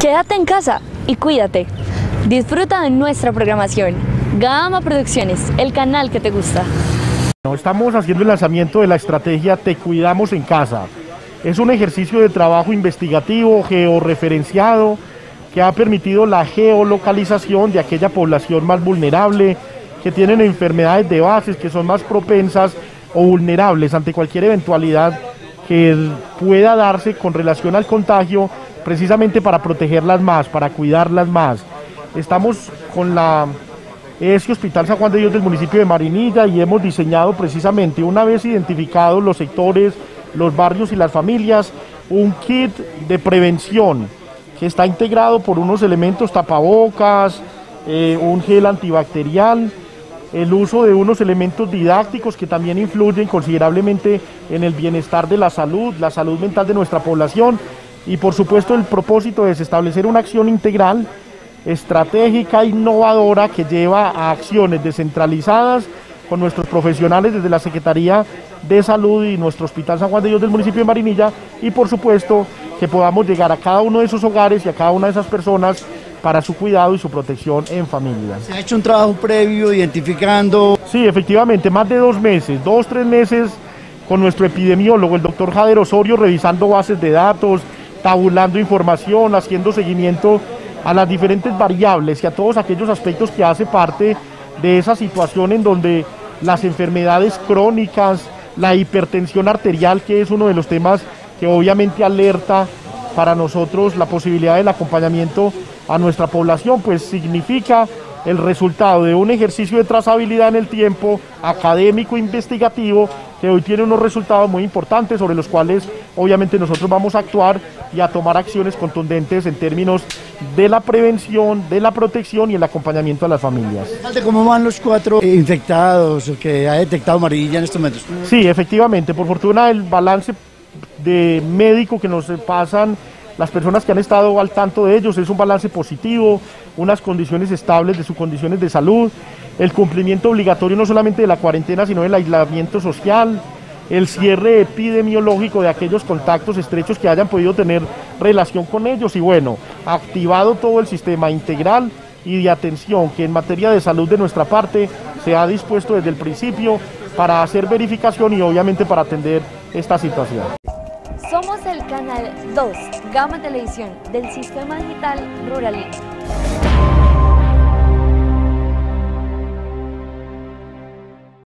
Quédate en casa y cuídate. Disfruta de nuestra programación. Gama Producciones, el canal que te gusta. Estamos haciendo el lanzamiento de la estrategia Te Cuidamos en Casa. Es un ejercicio de trabajo investigativo, georreferenciado, que ha permitido la geolocalización de aquella población más vulnerable, que tienen enfermedades de bases, que son más propensas o vulnerables ante cualquier eventualidad que pueda darse con relación al contagio, precisamente para protegerlas más, para cuidarlas más. Estamos con la ese Hospital San Juan de Dios del municipio de Marinilla y hemos diseñado precisamente, una vez identificados los sectores, los barrios y las familias, un kit de prevención que está integrado por unos elementos tapabocas, eh, un gel antibacterial, el uso de unos elementos didácticos que también influyen considerablemente en el bienestar de la salud, la salud mental de nuestra población y por supuesto el propósito es establecer una acción integral estratégica, innovadora, que lleva a acciones descentralizadas con nuestros profesionales desde la Secretaría de Salud y nuestro Hospital San Juan de Dios del municipio de Marinilla y por supuesto que podamos llegar a cada uno de esos hogares y a cada una de esas personas para su cuidado y su protección en familia. ¿Se ha hecho un trabajo previo identificando? Sí, efectivamente, más de dos meses, dos, tres meses con nuestro epidemiólogo, el doctor Jader Osorio, revisando bases de datos, tabulando información, haciendo seguimiento a las diferentes variables y a todos aquellos aspectos que hace parte de esa situación en donde las enfermedades crónicas, la hipertensión arterial, que es uno de los temas que obviamente alerta para nosotros la posibilidad del acompañamiento a nuestra población, pues significa el resultado de un ejercicio de trazabilidad en el tiempo, académico, investigativo, que hoy tiene unos resultados muy importantes sobre los cuales obviamente nosotros vamos a actuar y a tomar acciones contundentes en términos de la prevención, de la protección y el acompañamiento a las familias. ¿Cómo van los cuatro infectados que ha detectado Amarilla en estos momentos? Sí, efectivamente, por fortuna el balance de médico que nos pasan las personas que han estado al tanto de ellos, es un balance positivo, unas condiciones estables de sus condiciones de salud, el cumplimiento obligatorio no solamente de la cuarentena, sino del aislamiento social, el cierre epidemiológico de aquellos contactos estrechos que hayan podido tener relación con ellos y bueno, activado todo el sistema integral y de atención que en materia de salud de nuestra parte se ha dispuesto desde el principio para hacer verificación y obviamente para atender esta situación. Somos el canal 2, Gama Televisión, del Sistema Digital Rural